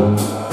Música